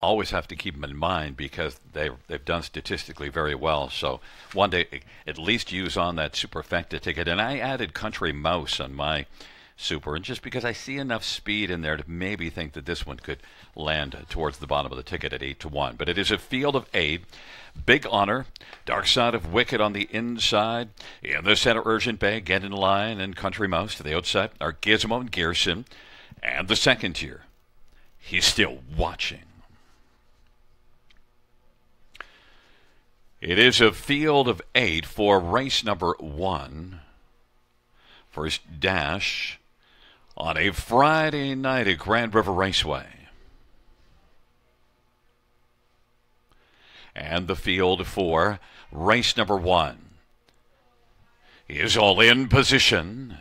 always have to keep them in mind because they they've done statistically very well. So one day at least use on that superfecta ticket. And I added Country Mouse on my super, and just because I see enough speed in there to maybe think that this one could land towards the bottom of the ticket at eight to one. But it is a field of eight. Big honor. Dark side of Wicked on the inside. In the center, Urgent Bay, Get in Line, and Country Mouse to the outside Art Gizmo and Gearson. And the second tier. He's still watching. It is a field of eight for race number one. First dash on a Friday night at Grand River Raceway. And the field for race number one is all in position.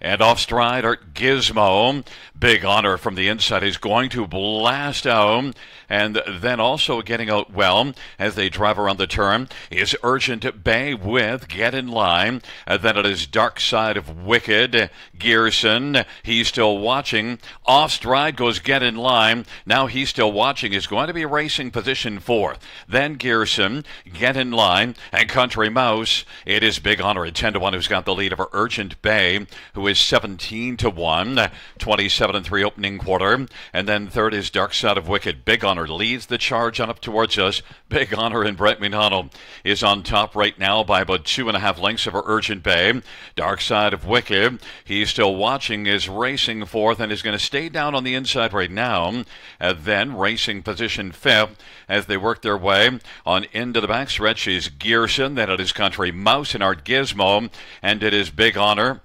And off stride, Art Gizmo. Big honor from the inside. He's going to blast out. And then also getting out well as they drive around the turn is Urgent Bay with Get in Line. And then it is Dark Side of Wicked. Gearson, he's still watching. Off stride goes Get in Line. Now he's still watching. Is going to be racing position fourth. Then Gearson, Get in Line, and Country Mouse. It is Big Honor at 10 to 1 who's got the lead over Urgent Bay, who is 17 to 1, 27 and 3 opening quarter. And then third is Dark Side of Wicked. Big Honor leads the charge on up towards us. Big Honor and Brett McDonald is on top right now by about two and a half lengths over Urgent Bay. Dark Side of Wicked, he's still watching, is racing fourth and is going to stay down on the inside right now. And then racing position fifth as they work their way on into the backstretch is Gearson. Then it is Country Mouse and Art Gizmo. And it is Big Honor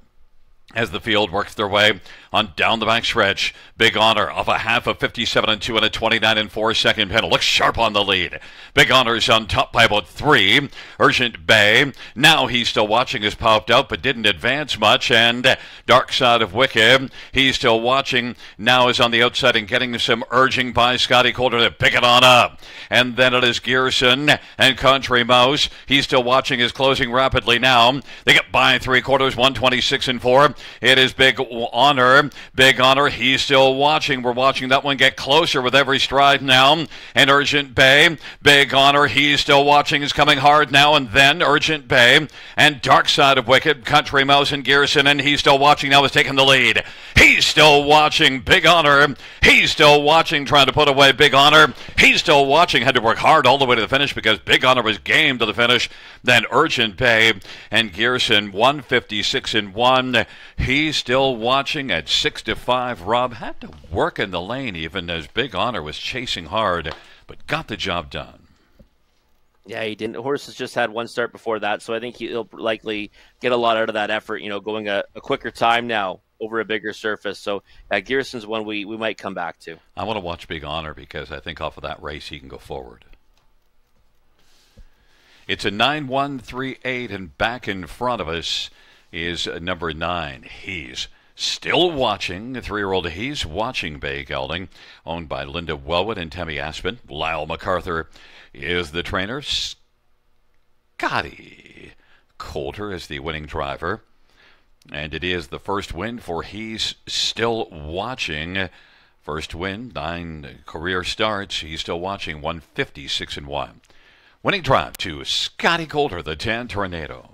as the field works their way on down the back stretch. Big honor of a half of 57 and 2 and a 29 and 4 second pedal. Looks sharp on the lead. Big honors on top by about three. Urgent Bay. Now he's still watching has popped out but didn't advance much. And Dark Side of Wicked. He's still watching. Now is on the outside and getting some urging by Scotty Coulter to pick it on up. And then it is Gearson and Country Mouse. He's still watching is closing rapidly now. They get by three quarters, 126 and 4. It is Big Honor. Big Honor. He's still watching. We're watching that one get closer with every stride now. And Urgent Bay. Big Honor. He's still watching. Is coming hard now. And then Urgent Bay. And Dark Side of Wicked. Country Mouse and Gearson. And he's still watching now. Is taking the lead. He's still watching. Big Honor. He's still watching. Trying to put away Big Honor. He's still watching. Had to work hard all the way to the finish because Big Honor was game to the finish. Then Urgent Bay and Gearson. 156 and 1. He's still watching at 6 to 5. Rob had to work in the lane even as Big Honor was chasing hard, but got the job done. Yeah, he didn't. Horses just had one start before that, so I think he'll likely get a lot out of that effort. You know, going a, a quicker time now over a bigger surface. So uh, Gearson's one we, we might come back to. I want to watch Big Honor because I think off of that race he can go forward. It's a 9 1 3 8, and back in front of us is number nine. He's still watching. Three year old He's watching Bay Gelding, owned by Linda Wellwood and Tammy Aspen. Lyle MacArthur is the trainer. Scotty Coulter is the winning driver. And it is the first win for He's Still Watching. First win, nine career starts. He's still watching 156 and 1. Winning drive to Scotty Coulter, the 10 Tornado.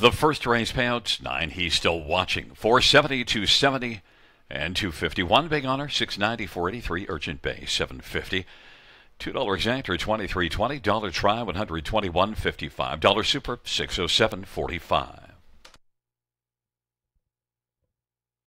The first race payouts, nine. He's still watching. 470, 270, and 251. Big honor, 690, 483. Urgent Bay, 750. Two dollar exactor, twenty three twenty. Dollar try, one hundred twenty one fifty five. Dollar super, six oh seven forty five.